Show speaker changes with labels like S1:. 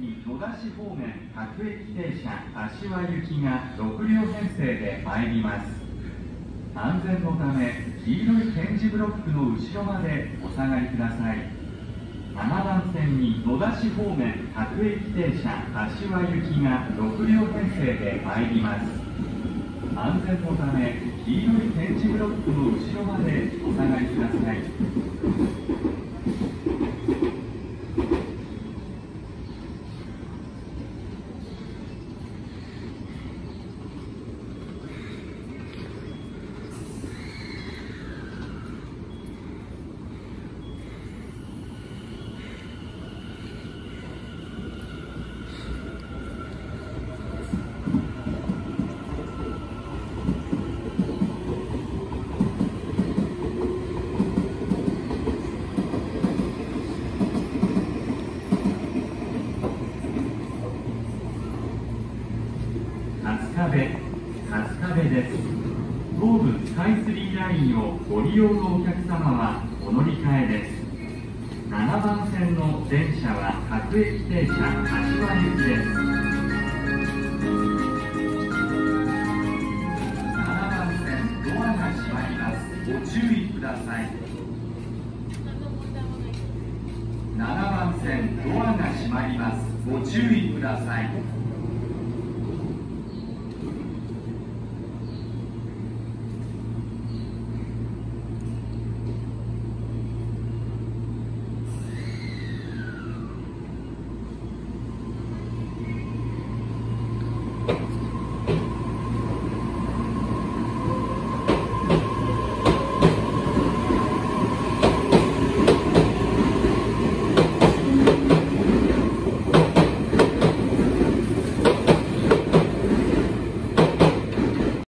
S1: に野田市方面各駅停車柏行きが6両編成で参ります。安全のため黄色い点字ブロックの後ろまでお下がりください。7番線に野田市方面各駅停車柏行きが6両編成で参ります。安全のため黄色い点字ブロックの後ろまでお下がりください。春日部春日部です。東武スカイツリーラインをご利用のお客様はお乗り換えです。7番線の電車は各駅停車柏行きです。7番線ドアが閉まります。ご注意ください。7番線ドアが閉まりますご注意ください。